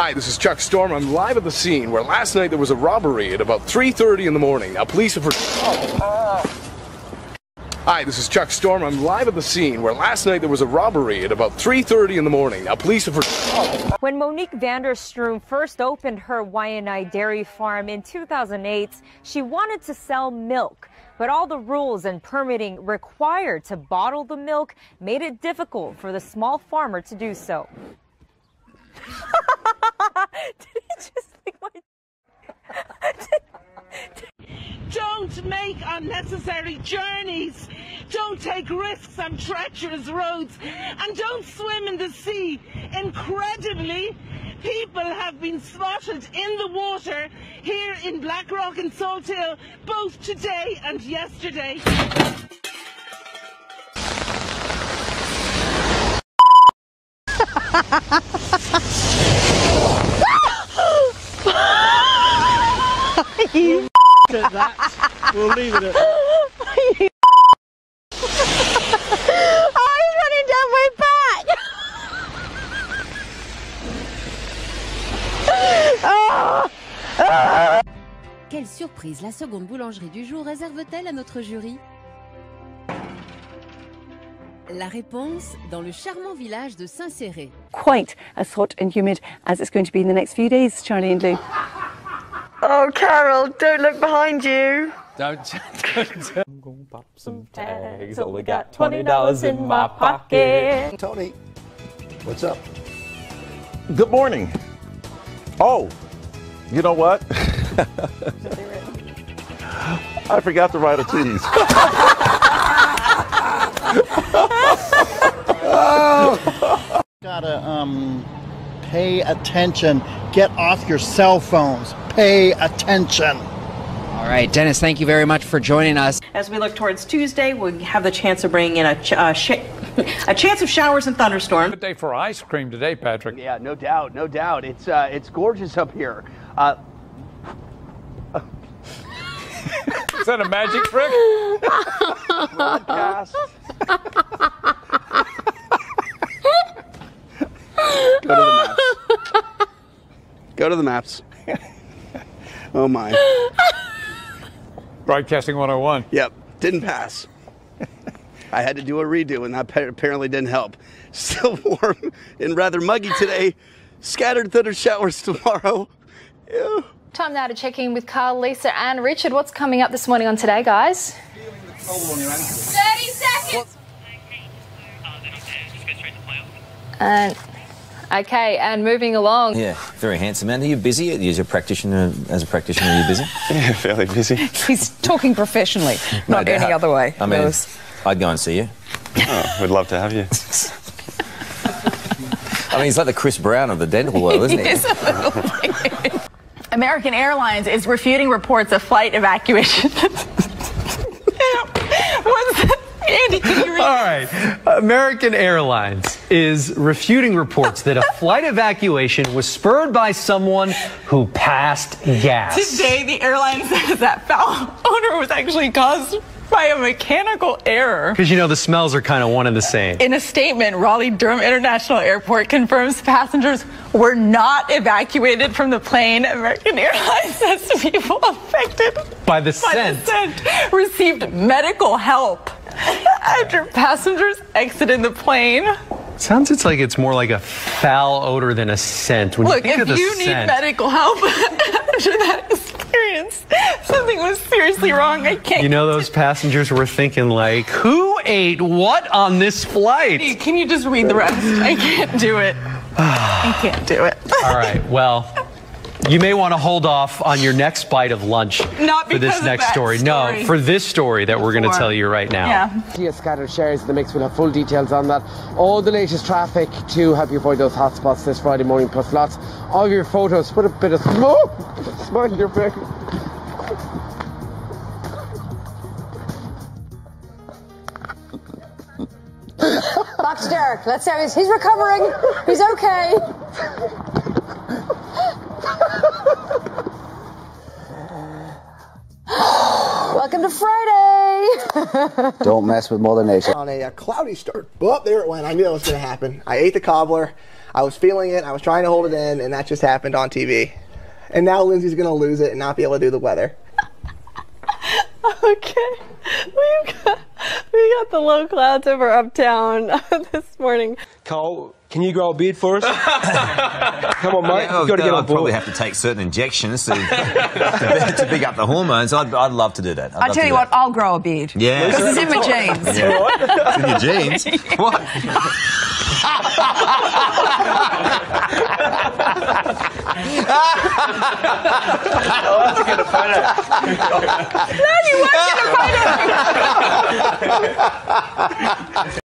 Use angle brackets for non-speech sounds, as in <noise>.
Hi, this is Chuck Storm. I'm live at the scene where last night there was a robbery at about 3:30 in the morning. Now, police have. Hi, this is Chuck Storm. I'm live at the scene where last night there was a robbery at about 3:30 in the morning. Now, police have. When Monique Vanderstroom first opened her Waianae dairy farm in 2008, she wanted to sell milk. But all the rules and permitting required to bottle the milk made it difficult for the small farmer to do so. <laughs> Did he just think my <laughs> Don't make unnecessary journeys. Don't take risks on treacherous roads. And don't swim in the sea. Incredibly, people have been spotted in the water here in Blackrock and Salthill both today and yesterday. <laughs> that. We'll leave it at Oh, he's running down my. Quelle surprise la seconde boulangerie du jour réserve-t-elle à notre jury? La réponse dans le charmant village de Saint-Céré. quite as hot and humid as it's going to be in the next few days, Charlie and Lou. Oh, Carol, don't look behind you. Don't. I'm gonna pop some tags. Only got $20 in my pocket. Tony, what's up? Good morning. Oh, you know what? <laughs> I forgot to write a tease. <laughs> Gotta um pay attention. Get off your cell phones. Pay attention. All right, Dennis, thank you very much for joining us. As we look towards Tuesday, we have the chance of bringing in a, ch- uh, sh- a chance of showers and thunderstorms. Good day for ice cream today, Patrick. Yeah, no doubt, no doubt. It's uh, it's gorgeous up here. Uh, Is that a magic trick? broadcast. Go to the maps. Go to the maps. Oh my. <laughs> Broadcasting 101. Yep, didn't pass. I had to do a redo, and that apparently didn't help. <laughs> Still warm and rather muggy today. Scattered thunder showers tomorrow. Ew. Time now to check in with Carl, Lisa, and Richard. What's coming up this morning on Today, guys? 30 seconds! And okay, and moving along. Yeah, very handsome man. Are you busy? As a practitioner, as a practitioner, are you busy? <laughs> Yeah, fairly busy. <laughs> He's talking professionally, <laughs> not doubt. any other way. I mean, Lewis. I'd go and see you. Oh, we'd love to have you. I mean, he's like the Chris Brown of the dental world, isn't he? Yes, a. American Airlines is refuting reports of flight evacuation. Andy, can you read? <laughs> All right. American Airlines is refuting reports that a <laughs> flight evacuation was spurred by someone who passed gas. Today, the airline says that foul odor was actually caused by a mechanical error. Because you know the smells are kind of one and the same. In a statement, Raleigh Durham International Airport confirms passengers were not evacuated from the plane. American Airlines says people affected By the by scent. the scent received medical help <laughs> after passengers exited the plane. Sounds it's like it's more like a foul odor than a scent. When Look, you think if of the you need medical help <laughs> after that experience, something was seriously wrong. I can't. you know those passengers were thinking like, who ate what on this flight? Can you just read the rest? I can't do it. I can't do it. <sighs> All right, well, you may want to hold off on your next bite of lunch Not for this next that story. story. No, for this story that we're going to tell you right now. Yeah. Kia scattered shares in the mix. We'll have full details on that. All the latest traffic to help you avoid those hotspots this Friday morning, plus lots of your photos. Put a bit of smoke, smile in your face. Back to Derek. Let's say he's, he's recovering. He's okay. To Friday. <laughs> Don't mess with Mother Nature. On a, uh cloudy start. Well, there it went. I knew that was going to happen. I ate the cobbler. I was feeling it. I was trying to hold it in, and that just happened on TV. And now Lindsay's going to lose it and not be able to do the weather. <laughs> Okay. We got, we got the low clouds over uptown <laughs> this morning. Cole, can you grow a beard for us? <laughs> Come on, mate. Yeah, You've got to get on I'd probably have to take certain injections to, to, <laughs> to pick up the hormones. I'd, I'd love to do that. I'd I love tell you do what, I'll grow a beard. Yeah. This is in my genes. Yeah. It's in your genes. <laughs> What? I'll have to get a photo. no, you won't get a photo.